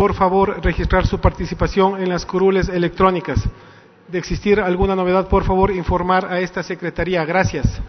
por favor, registrar su participación en las curules electrónicas. De existir alguna novedad, por favor, informar a esta Secretaría. Gracias.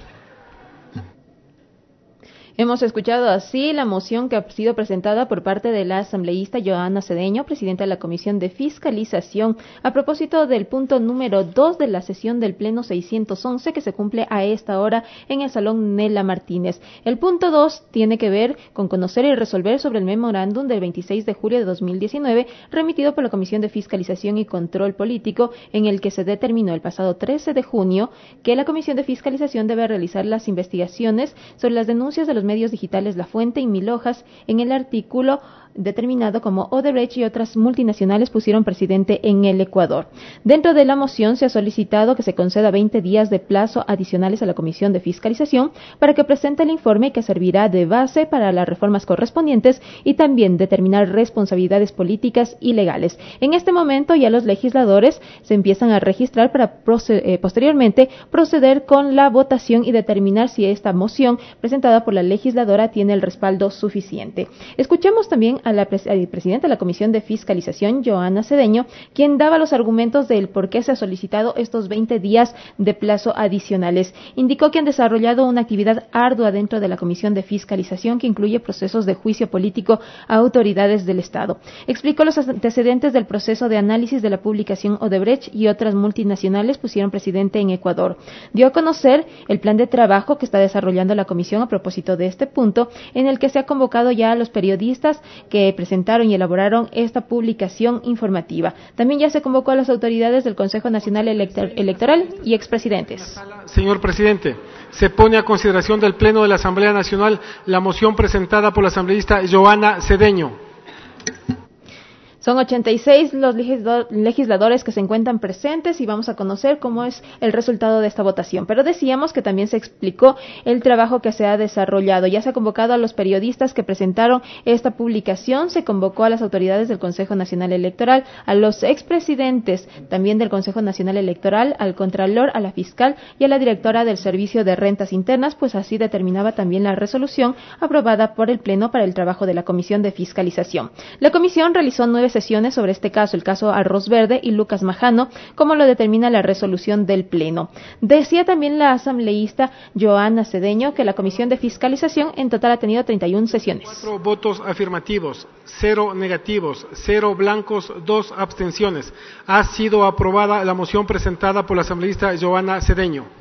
Hemos escuchado así la moción que ha sido presentada por parte de la asambleísta Joana Cedeño, presidenta de la Comisión de Fiscalización, a propósito del punto número 2 de la sesión del Pleno 611 que se cumple a esta hora en el Salón Nela Martínez. El punto 2 tiene que ver con conocer y resolver sobre el memorándum del 26 de julio de 2019 remitido por la Comisión de Fiscalización y Control Político en el que se determinó el pasado 13 de junio que la Comisión de Fiscalización debe realizar las investigaciones sobre las denuncias de los medios digitales La Fuente y Mil Hojas en el artículo determinado como Odebrecht y otras multinacionales pusieron presidente en el Ecuador. Dentro de la moción se ha solicitado que se conceda 20 días de plazo adicionales a la Comisión de Fiscalización para que presente el informe que servirá de base para las reformas correspondientes y también determinar responsabilidades políticas y legales. En este momento ya los legisladores se empiezan a registrar para eh, posteriormente proceder con la votación y determinar si esta moción presentada por la legisladora tiene el respaldo suficiente. Escuchemos también a la presidenta de la Comisión de Fiscalización, Joana Cedeño, quien daba los argumentos del por qué se ha solicitado estos 20 días de plazo adicionales. Indicó que han desarrollado una actividad ardua dentro de la Comisión de Fiscalización que incluye procesos de juicio político a autoridades del Estado. Explicó los antecedentes del proceso de análisis de la publicación Odebrecht y otras multinacionales pusieron presidente en Ecuador. Dio a conocer el plan de trabajo que está desarrollando la Comisión a propósito de este punto, en el que se ha convocado ya a los periodistas que presentaron y elaboraron esta publicación informativa. También ya se convocó a las autoridades del Consejo Nacional Electoral y expresidentes. Señor presidente, se pone a consideración del Pleno de la Asamblea Nacional la moción presentada por la asambleísta Joana Cedeño. Son 86 los legisladores que se encuentran presentes y vamos a conocer cómo es el resultado de esta votación. Pero decíamos que también se explicó el trabajo que se ha desarrollado. Ya se ha convocado a los periodistas que presentaron esta publicación, se convocó a las autoridades del Consejo Nacional Electoral, a los expresidentes también del Consejo Nacional Electoral, al Contralor, a la fiscal y a la directora del Servicio de Rentas Internas, pues así determinaba también la resolución aprobada por el Pleno para el trabajo de la Comisión de Fiscalización. La comisión realizó nueve sesiones sobre este caso, el caso Arroz Verde y Lucas Majano, como lo determina la resolución del Pleno. Decía también la asambleísta Joana Cedeño que la Comisión de Fiscalización en total ha tenido 31 sesiones. Cuatro votos afirmativos, cero negativos, cero blancos, dos abstenciones. Ha sido aprobada la moción presentada por la asambleísta Joana Cedeño.